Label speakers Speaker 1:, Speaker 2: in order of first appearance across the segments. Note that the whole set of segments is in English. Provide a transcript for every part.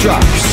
Speaker 1: drops.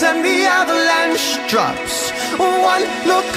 Speaker 1: And
Speaker 2: the
Speaker 1: avalanche drops. One look